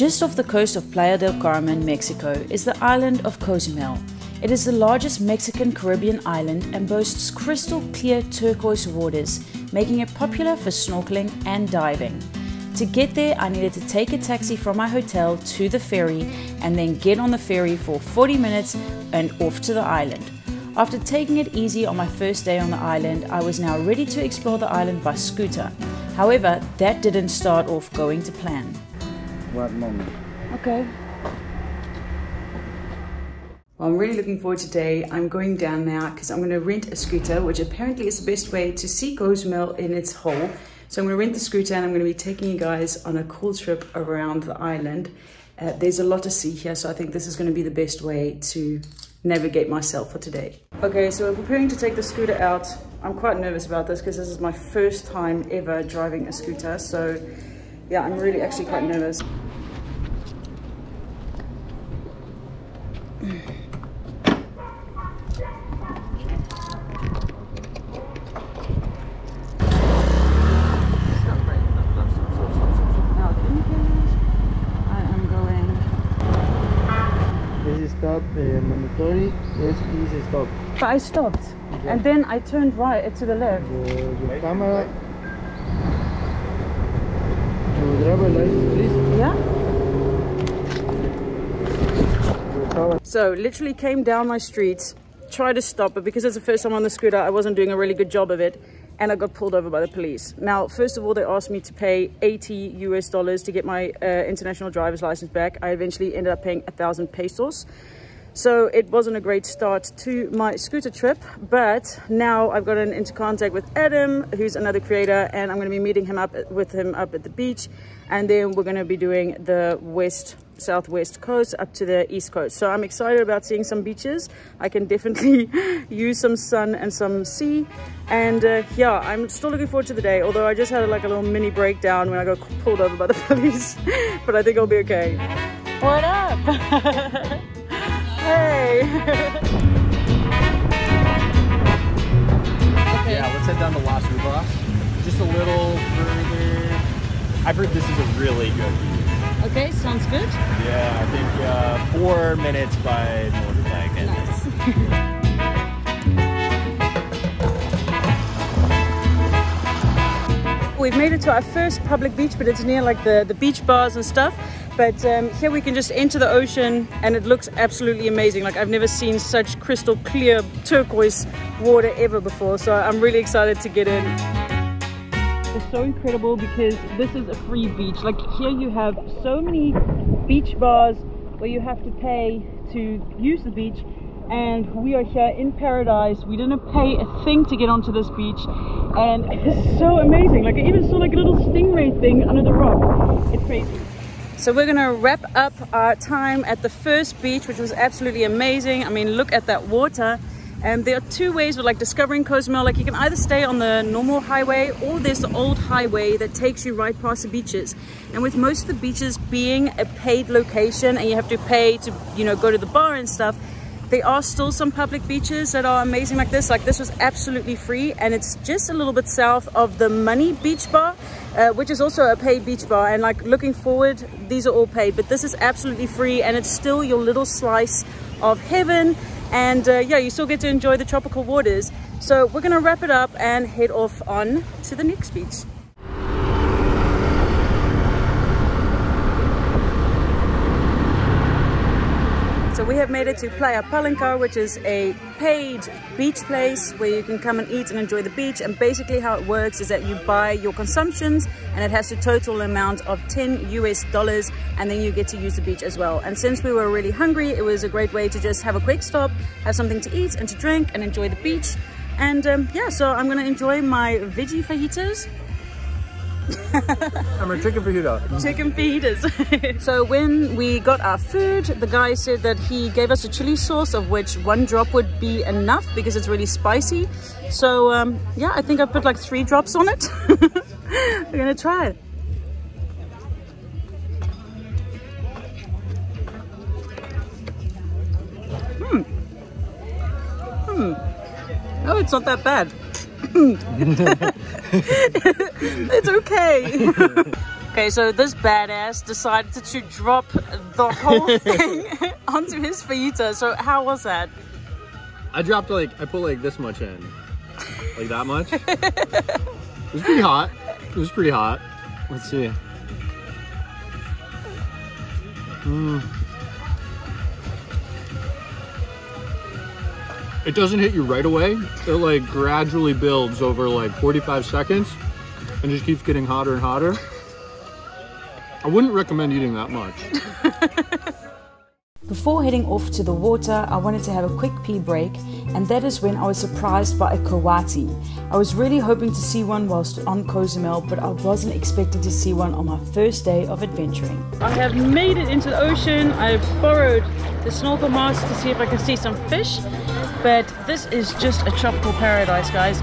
Just off the coast of Playa del Carmen, Mexico, is the island of Cozumel. It is the largest Mexican Caribbean island and boasts crystal clear turquoise waters, making it popular for snorkeling and diving. To get there, I needed to take a taxi from my hotel to the ferry and then get on the ferry for 40 minutes and off to the island. After taking it easy on my first day on the island, I was now ready to explore the island by scooter. However, that didn't start off going to plan. What moment? Okay. Well, I'm really looking forward to today. I'm going down now because I'm going to rent a scooter, which apparently is the best way to see Cozumel in its whole. So I'm going to rent the scooter and I'm going to be taking you guys on a cool trip around the island. Uh, there's a lot to see here, so I think this is going to be the best way to navigate myself for today. Okay, so we're preparing to take the scooter out. I'm quite nervous about this because this is my first time ever driving a scooter. So yeah, I'm really actually quite nervous. Is uh, mandatory. Yes, please stop. But I stopped and then I turned right to the left. The, your camera. Your driver license, please. Yeah? So literally came down my street, tried to stop, but because it's the first time on the scooter, I wasn't doing a really good job of it. And I got pulled over by the police. Now, first of all, they asked me to pay 80 US dollars to get my uh, international driver's license back. I eventually ended up paying a thousand pesos. So it wasn't a great start to my scooter trip, but now I've gotten into contact with Adam, who's another creator, and I'm going to be meeting him up with him up at the beach, and then we're going to be doing the west southwest coast up to the east coast. So I'm excited about seeing some beaches. I can definitely use some sun and some sea, and uh, yeah, I'm still looking forward to the day. Although I just had like a little mini breakdown when I got pulled over by the police, but I think I'll be okay. What up? Hey! Yeah, let's head down to Las Uvas. Just a little further. I've heard this is a really good view. okay, sounds good. Yeah, I think uh, four minutes by motorbike. And Nice. We've made it to our first public beach, but it's near like the, the beach bars and stuff. But um, here we can just enter the ocean and it looks absolutely amazing. Like I've never seen such crystal clear turquoise water ever before. So I'm really excited to get in. It's so incredible because this is a free beach. Like here you have so many beach bars where you have to pay to use the beach and we are here in paradise. We didn't pay a thing to get onto this beach and it's so amazing. Like I even saw like a little stingray thing under the rock. It's crazy. So we're gonna wrap up our time at the first beach, which was absolutely amazing. I mean, look at that water. And there are two ways of like discovering Cozumel. Like you can either stay on the normal highway or there's the old highway that takes you right past the beaches. And with most of the beaches being a paid location and you have to pay to, you know, go to the bar and stuff, there are still some public beaches that are amazing like this. Like this was absolutely free and it's just a little bit south of the Money Beach Bar, uh, which is also a paid beach bar. And like looking forward, these are all paid, but this is absolutely free and it's still your little slice of heaven. And uh, yeah, you still get to enjoy the tropical waters. So we're gonna wrap it up and head off on to the next beach. So we have made it to Playa Palancar, which is a paid beach place where you can come and eat and enjoy the beach. And basically how it works is that you buy your consumptions and it has a total amount of 10 US dollars and then you get to use the beach as well. And since we were really hungry, it was a great way to just have a quick stop, have something to eat and to drink and enjoy the beach. And um, yeah, so I'm gonna enjoy my veggie fajitas I'm a chicken fajita. chicken fajitas. so when we got our food, the guy said that he gave us a chili sauce of which one drop would be enough because it's really spicy. So um, yeah, I think I put like three drops on it. We're gonna try it. Hmm. Hmm. Oh, it's not that bad. it's okay. Okay, so this badass decided to drop the whole thing onto his fajita. So how was that? I dropped like, I put like this much in. Like that much. it was pretty hot. It was pretty hot. Let's see. Mm. It doesn't hit you right away. It like gradually builds over like 45 seconds and just keeps getting hotter and hotter. I wouldn't recommend eating that much. Before heading off to the water, I wanted to have a quick pee break, and that is when I was surprised by a coati. I was really hoping to see one whilst on Cozumel, but I wasn't expecting to see one on my first day of adventuring. I have made it into the ocean. I've borrowed the snorkel mask to see if I can see some fish, but this is just a tropical paradise, guys.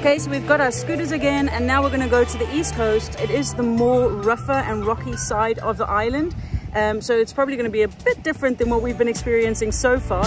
Okay, so we've got our scooters again, and now we're going to go to the east coast. It is the more rougher and rocky side of the island, um, so it's probably going to be a bit different than what we've been experiencing so far.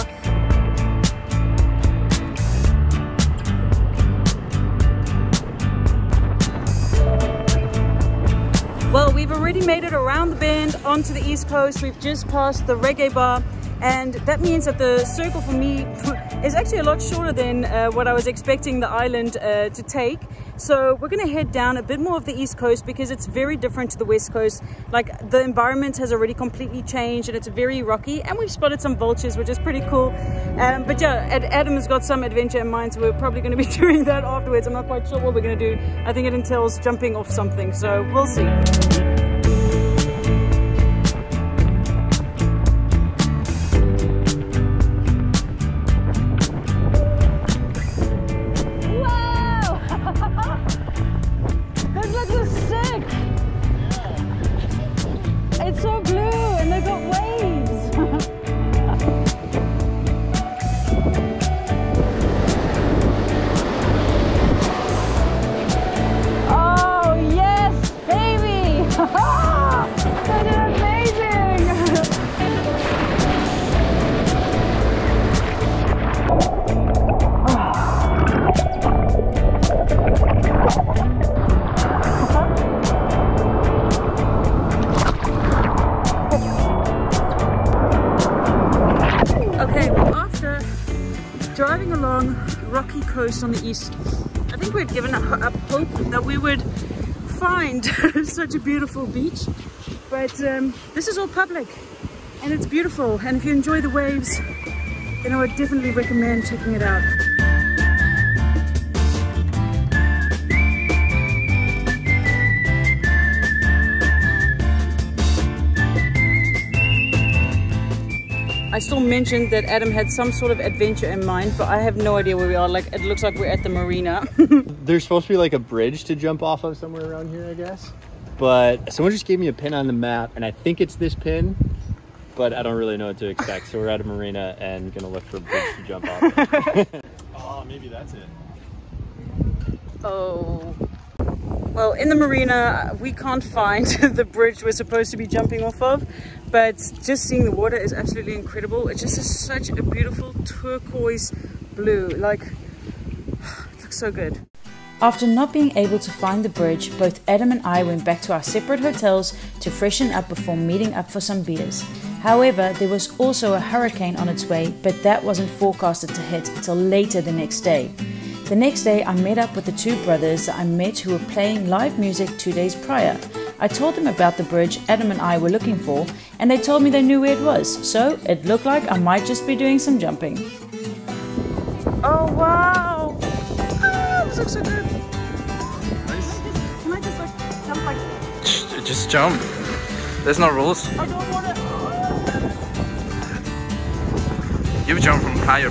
Onto the east coast. We've just passed the reggae bar and that means that the circle for me is actually a lot shorter than uh, what I was expecting the island uh, to take. So we're gonna head down a bit more of the east coast because it's very different to the west coast. Like the environment has already completely changed and it's very rocky and we've spotted some vultures which is pretty cool. Um, but yeah, Adam has got some adventure in mind so we're probably gonna be doing that afterwards. I'm not quite sure what we're gonna do. I think it entails jumping off something so we'll see. Coast on the east. I think we'd given up hope that we would find such a beautiful beach, but um, this is all public and it's beautiful. And if you enjoy the waves, then I would definitely recommend checking it out. I still mentioned that Adam had some sort of adventure in mind, but I have no idea where we are. Like, it looks like we're at the marina. There's supposed to be like a bridge to jump off of somewhere around here, I guess. But someone just gave me a pin on the map, and I think it's this pin, but I don't really know what to expect. so we're at a marina and gonna look for a bridge to jump off. oh, maybe that's it. Oh. Well, in the marina, we can't find the bridge we're supposed to be jumping off of, but just seeing the water is absolutely incredible. It just is such a beautiful turquoise blue. Like, it looks so good. After not being able to find the bridge, both Adam and I went back to our separate hotels to freshen up before meeting up for some beers. However, there was also a hurricane on its way, but that wasn't forecasted to hit till later the next day. The next day, I met up with the two brothers that I met who were playing live music two days prior. I told them about the bridge Adam and I were looking for, and they told me they knew where it was, so it looked like I might just be doing some jumping. Oh wow! Ah, this looks so good. Nice. Can I just like jump like? Just jump. There's no rules. I don't want to. You jump from higher.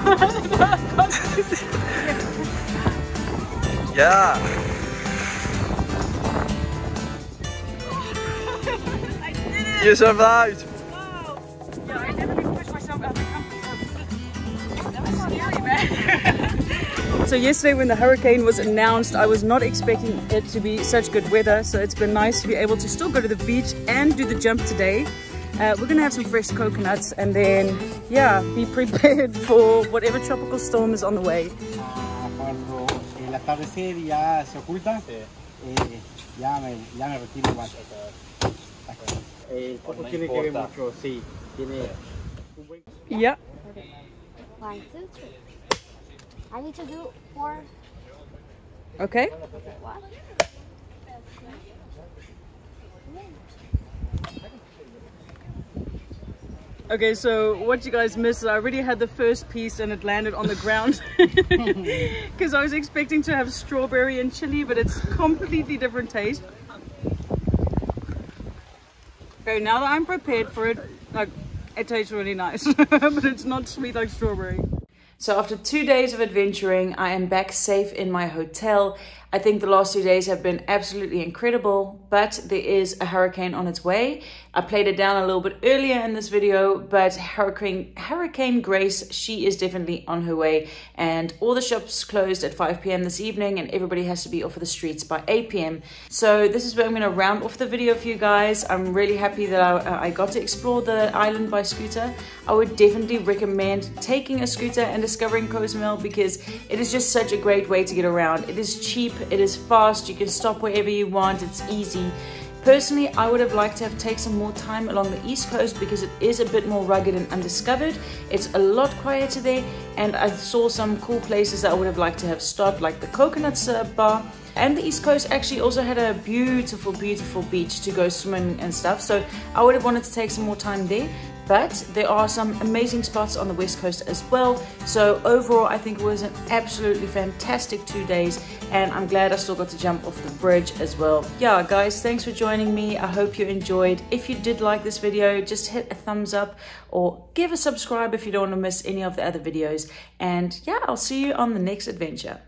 yeah. You survived! Wow! Yeah, I definitely pushed myself out of the comfort zone. That was scary, man. so yesterday when the hurricane was announced, I was not expecting it to be such good weather. So it's been nice to be able to still go to the beach and do the jump today. Uh, we're gonna have some fresh coconuts and then, yeah, be prepared for whatever tropical storm is on the way. Ah, cuando el atardecer ya se oculta, eh, ya, me, ya me retiro igual. El foco tiene que ver mucho, sí. Tiene un buen... Yeah. One, two, three. I need to do four. Okay. What? Okay, so what you guys missed is I already had the first piece and it landed on the ground because I was expecting to have strawberry and chili, but it's completely different taste. Okay, now that I'm prepared for it, like it tastes really nice, but it's not sweet like strawberry. So after two days of adventuring, I am back safe in my hotel. I think the last two days have been absolutely incredible, but there is a hurricane on its way. I played it down a little bit earlier in this video, but Hurricane Hurricane Grace, she is definitely on her way, and all the shops closed at 5 p.m. this evening, and everybody has to be off of the streets by 8 p.m. So this is where I'm going to round off the video for you guys. I'm really happy that I, I got to explore the island by scooter. I would definitely recommend taking a scooter and discovering Cozumel because it is just such a great way to get around. It is cheap, it is fast, you can stop wherever you want, it's easy. Personally, I would have liked to have taken some more time along the east coast because it is a bit more rugged and undiscovered. It's a lot quieter there, and I saw some cool places that I would have liked to have stopped, like the Coconuts Bar. And the east coast actually also had a beautiful, beautiful beach to go swimming and stuff, so I would have wanted to take some more time there. But there are some amazing spots on the west coast as well. So overall i think it was an absolutely fantastic two days. And i'm glad i still got to jump off the bridge as well. Yeah guys thanks for joining me. I hope you enjoyed. If you did like this video just hit a thumbs up or give a subscribe if you don't want to miss any of the other videos. And yeah i'll see you on the next adventure